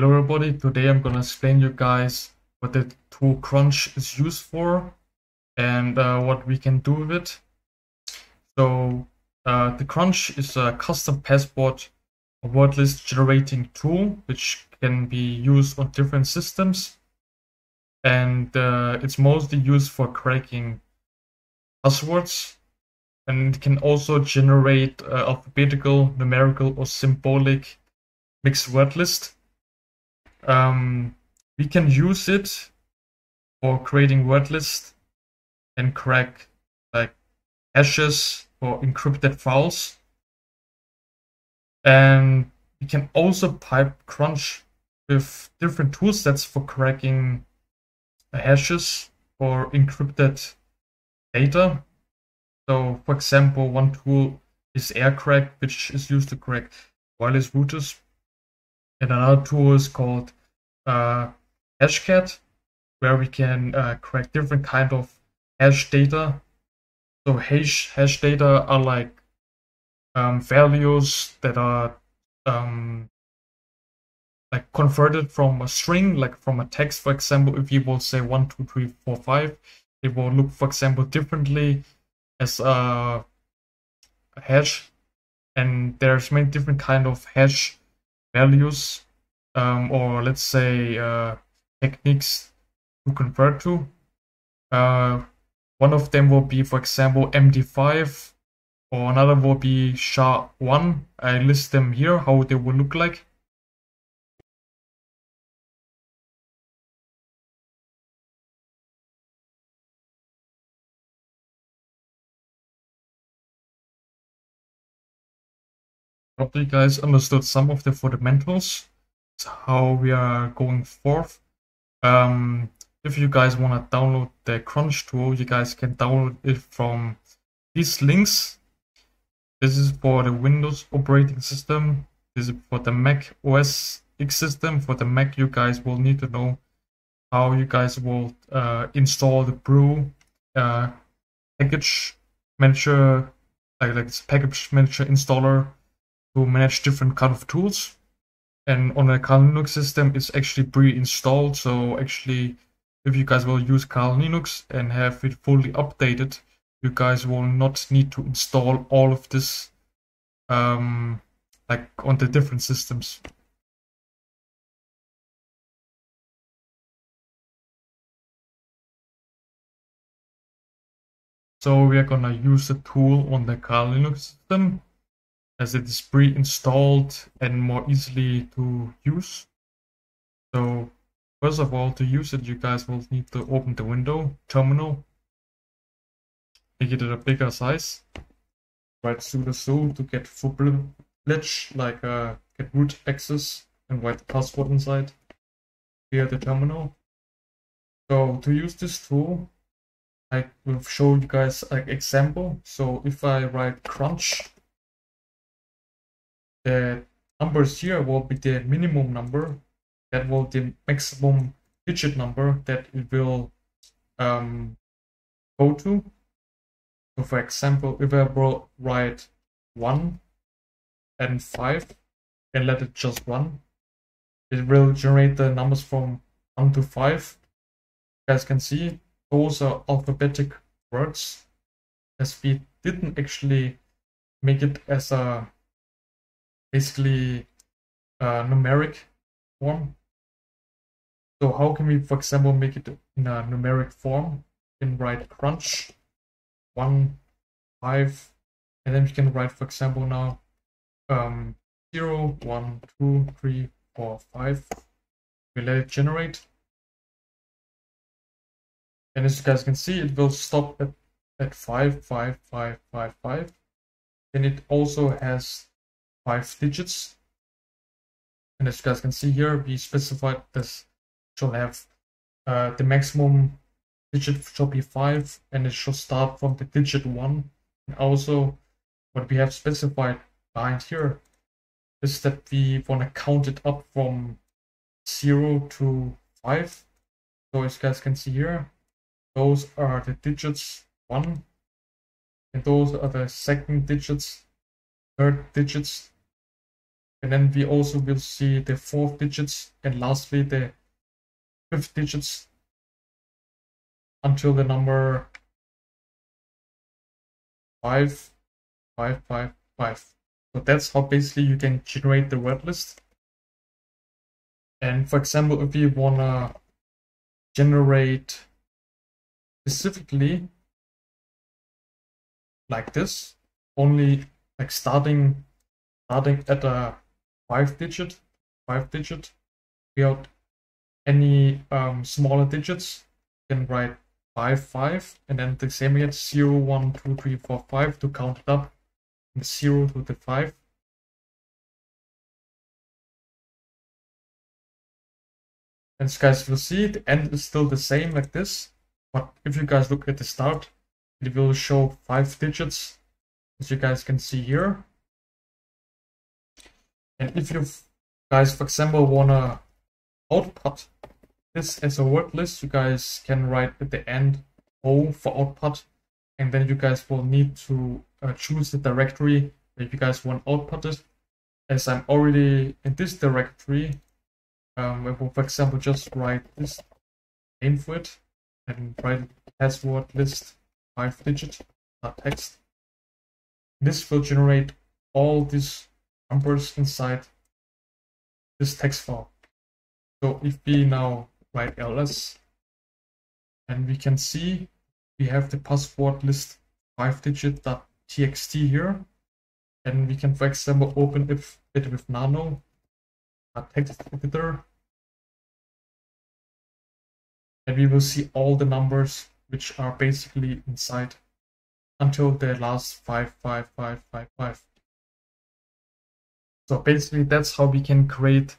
Hello everybody, today I'm gonna explain you guys what the tool crunch is used for and uh, what we can do with it. So uh, the crunch is a custom passport word list generating tool which can be used on different systems. And uh, it's mostly used for cracking passwords. And it can also generate uh, alphabetical, numerical or symbolic mixed word list um, we can use it for creating word lists and crack like hashes or encrypted files. And we can also pipe crunch with different tool sets for cracking hashes or encrypted data. So, for example, one tool is AirCrack, which is used to crack wireless routers. And another tool is called uh, Hashcat, where we can uh, different kind of hash data. So hash hash data are like um, values that are um, like converted from a string, like from a text. For example, if you will say one, two, three, four, five, it will look, for example, differently as a, a hash. And there's many different kind of hash values um, or let's say uh, techniques to convert to. Uh, one of them will be, for example, MD5, or another will be SHA-1. I list them here, how they will look like. You guys understood some of the fundamentals how we are going forth. Um, if you guys want to download the Crunch tool, you guys can download it from these links. This is for the Windows operating system. This is for the Mac OS X system. For the Mac, you guys will need to know how you guys will uh, install the Brew uh, package manager, like, like this package manager installer to manage different kind of tools and on a Kali Linux system it's actually pre-installed. So actually if you guys will use Kali Linux and have it fully updated you guys will not need to install all of this um, like on the different systems. So we are gonna use the tool on the Kali Linux system as it is pre-installed and more easily to use. So first of all, to use it, you guys will need to open the window terminal, make it a bigger size, write sudo to get full privilege, like uh, get root access and write the password inside. Here the terminal. So to use this tool, I will show you guys an example. So if I write crunch the numbers here will be the minimum number that will the maximum digit number that it will um, go to. So for example, if I will write 1 and 5 and let it just run, it will generate the numbers from 1 to 5. You guys can see those are alphabetic words as we didn't actually make it as a basically a numeric form. So how can we, for example, make it in a numeric form? We can write crunch one, five, and then we can write, for example, now um, zero, one, two, three, four, five. We let it generate. And as you guys can see, it will stop at, at five, five, five, five, five. And it also has five digits. And as you guys can see here, we specified this shall have uh, the maximum digit shall be 5 and it should start from the digit 1. And also what we have specified behind here is that we want to count it up from 0 to 5. So as you guys can see here, those are the digits 1 and those are the second digits, third digits, And then we also will see the fourth digits and lastly the fifth digits until the number five, five, five, five. So that's how basically you can generate the word list. And for example, if you wanna generate specifically like this, only like starting starting at a five digit, five digit, without any um, smaller digits, you can write five five and then the same again zero one two three four five to count it up from zero to the five. And guys will see, the end is still the same like this. But if you guys look at the start, it will show five digits, as you guys can see here. And if you guys, for example, wanna output this as a word list, you guys can write at the end O for output, and then you guys will need to uh, choose the directory that you guys want output outputted. As I'm already in this directory, um, I will, for example, just write this name for it and write password list five digit text. This will generate all these numbers inside this text file. So if we now write ls, and we can see we have the password list 5 digit.txt here, and we can, for example, open it with nano, a text editor, and we will see all the numbers which are basically inside until the last 55555. So basically that's how we can create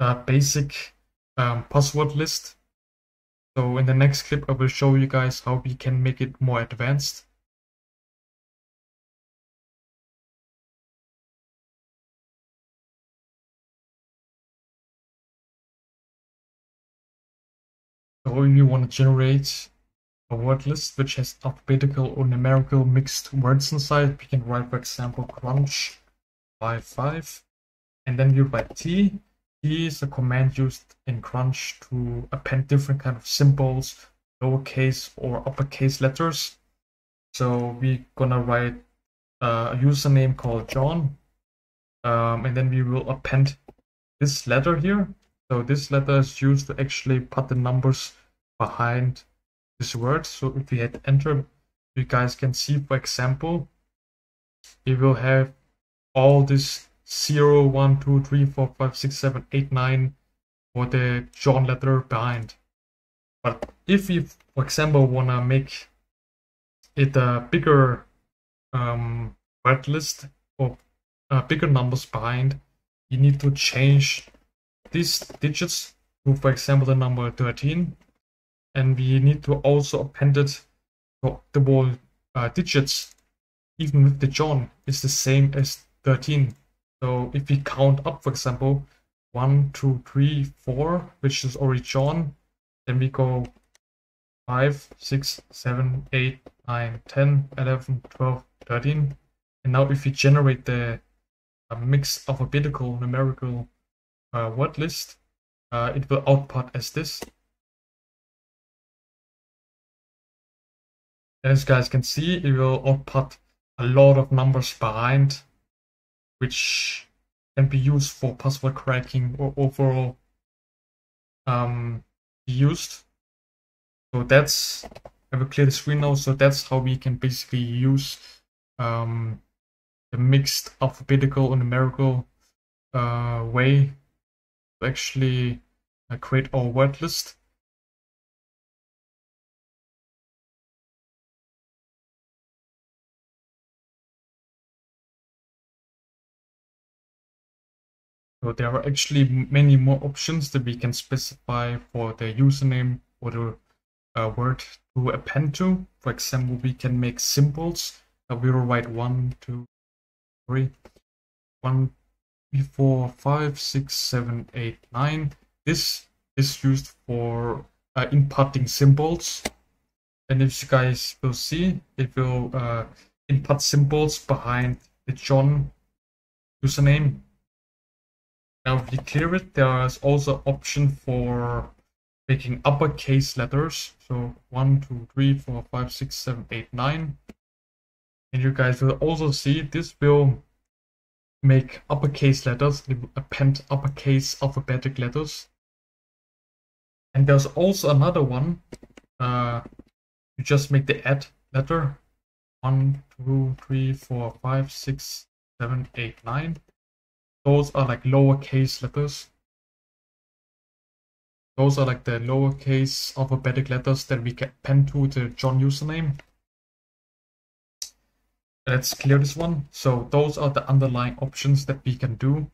a basic um, password list. So in the next clip I will show you guys how we can make it more advanced. So if you want to generate a word list which has alphabetical or numerical mixed words inside, we can write for example crunch by 5 and then you write t. T is a command used in crunch to append different kind of symbols lowercase or uppercase letters. So we're gonna write uh, a username called john. Um, and then we will append this letter here. So this letter is used to actually put the numbers behind this word. So if we hit enter you guys can see for example we will have all this 0, 1, 2, 3, 4, 5, 6, 7, 8, 9 for the John letter behind. But if we, for example, want to make it a bigger um, word list or uh, bigger numbers behind, you need to change these digits to, for example, the number 13. And we need to also append it so the whole uh, digits, even with the John, is the same as 13. So if we count up, for example, 1, 2, 3, 4, which is already John, then we go 5, 6, 7, 8, 9, 10, 11, 12, 13. And now if we generate the uh, mixed alphabetical numerical uh, word list, uh, it will output as this. As you guys can see, it will output a lot of numbers behind which can be used for password cracking or overall um, used. So that's I have a clear screen now. So that's how we can basically use um, the mixed alphabetical and numerical uh, way to actually uh, create our word list. So there are actually many more options that we can specify for the username or the uh, word to append to. For example, we can make symbols. Uh, we will write one, two, three, one, three, four, five, six, seven, eight, nine. This is used for uh, inputting symbols. And if you guys will see, it will uh, input symbols behind the John username Now if you clear it, there is also option for making uppercase letters. So one, two, three, four, five, six, seven, eight, nine. And you guys will also see this will make uppercase letters, it will append uppercase alphabetic letters. And there's also another one. Uh, you just make the add letter. One, two, three, four, five, six, seven, eight, nine. Those are like lowercase letters. Those are like the lowercase alphabetic letters that we can append to the John username. Let's clear this one. So those are the underlying options that we can do.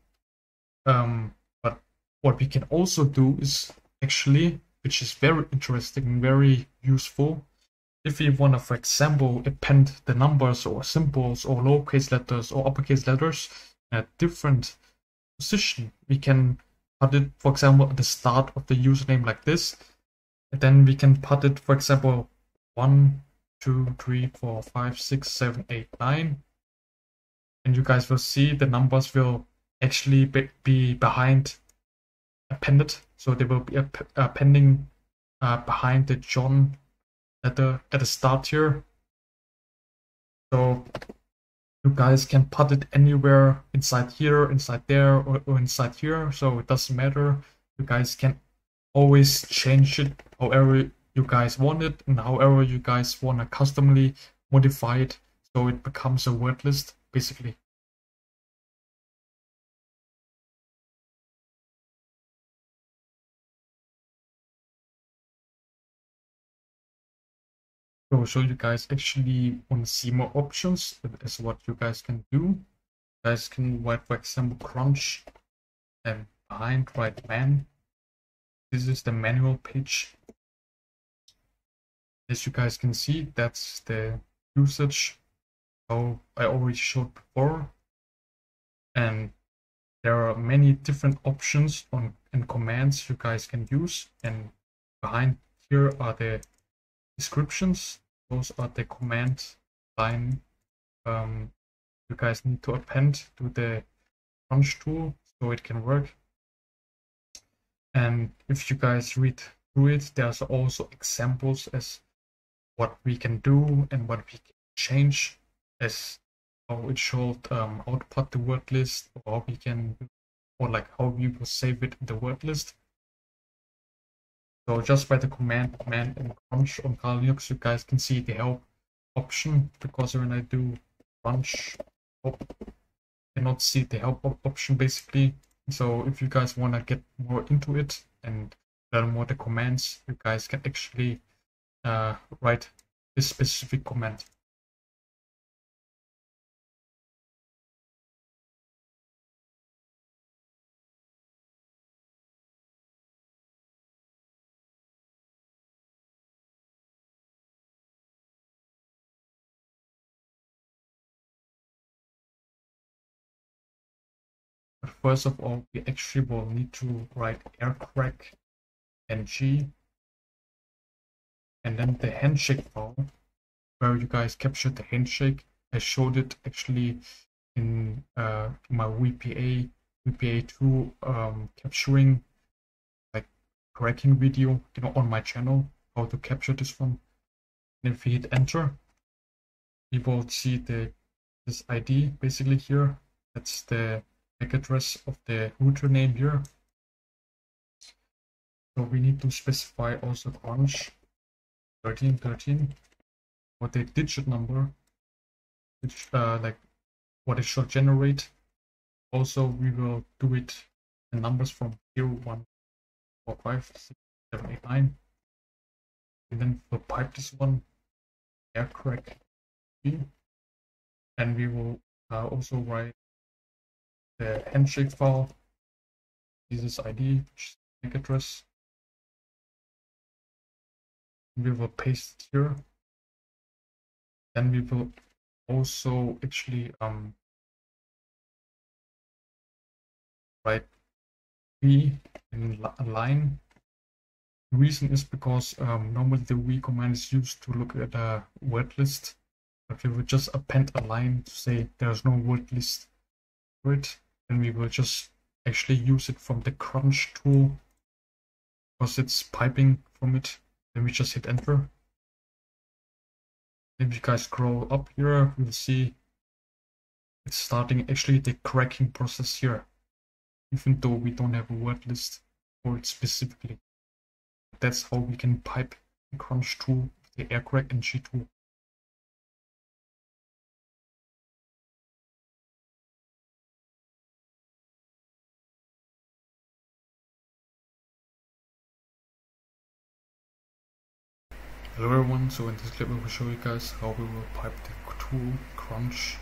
Um, but what we can also do is actually, which is very interesting, and very useful, if we want to, for example, append the numbers or symbols or lowercase letters or uppercase letters in a different position, we can put it, for example, at the start of the username like this. And then we can put it, for example, one, two, three, four, five, six, seven, eight, nine. And you guys will see the numbers will actually be, be behind appended. So they will be appending uh, behind the John at the at the start here. So you guys can put it anywhere inside here, inside there, or, or inside here. So it doesn't matter. You guys can always change it however you guys want it and however you guys want to customly modify it so it becomes a word list basically. So show you guys actually want to see more options as what you guys can do. You guys can write for example crunch and behind right man. This is the manual page as you guys can see, that's the usage how I already showed before. And there are many different options on and commands you guys can use. And behind here are the descriptions. Those are the command line um, you guys need to append to the crunch tool so it can work. And if you guys read through it, there's also examples as what we can do and what we can change as how it should um, output the word list or how we can or like how we will save it in the word list. So just by the command command and crunch on Kali Linux you guys can see the help option because when I do crunch oh, cannot see the help option basically. So if you guys want to get more into it and learn more the commands, you guys can actually uh, write this specific command. First of all, we actually will need to write aircrack ng and then the handshake file where you guys captured the handshake. I showed it actually in uh, my VPA VPA2 um, capturing like cracking video you know on my channel how to capture this one. And if we hit enter, we will see the this ID basically here. That's the address of the router name here. So we need to specify also crunch 1313 what the digit number which uh, like what it should generate. Also we will do it the numbers from 0 1 4 5 6 7 8 9 and then we'll pipe this one aircrack and we will uh, also write the handshake file this is id which is MAC address we will paste it here. Then we will also actually um write v in a line. The reason is because um, normally the v command is used to look at a word list. But we will just append a line to say there's no word list it then we will just actually use it from the crunch tool because it's piping from it. Then we just hit enter. If you guys scroll up here, you'll see it's starting actually the cracking process here. Even though we don't have a word list for it specifically. That's how we can pipe the crunch tool, the air crack and G tool. Hello everyone, so in this clip I will show you guys how we will pipe the tool crunch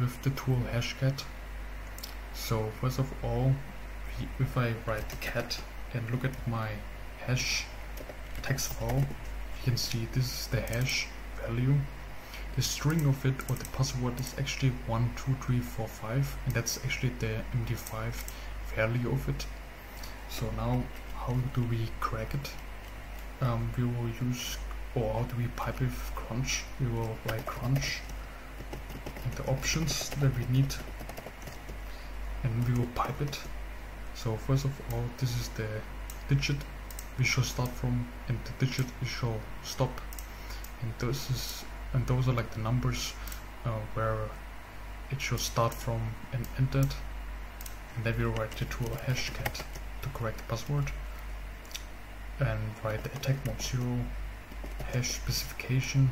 with the tool hashcat. So first of all, if I write the cat and look at my hash text file, you can see this is the hash value. The string of it or the password is actually 12345 and that's actually the MD5 value of it. So now how do we crack it? Um, we will use or how do we pipe with crunch? We will write crunch and the options that we need and we will pipe it. So first of all this is the digit. We shall start from and the digit we shall stop. And this is and those are like the numbers uh, where it should start from and end at and then we write the tool hashcat to correct the password and write the attack mode 0 hash specification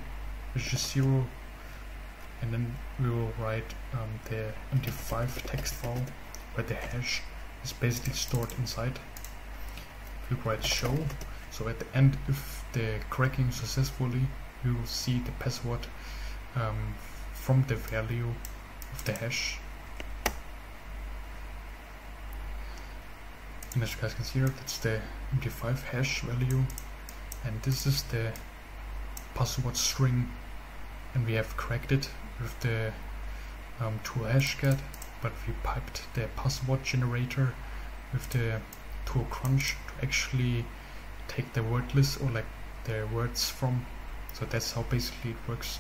which is 0 and then we will write um, the MD5 text file where the hash is basically stored inside. We write show so at the end if the cracking successfully we will see the password um, from the value of the hash and as you guys can see here that's the MD5 hash value and this is the password string and we have cracked it with the um, tool hashcat but we piped the password generator with the tool crunch to actually take the word list or like the words from. So that's how basically it works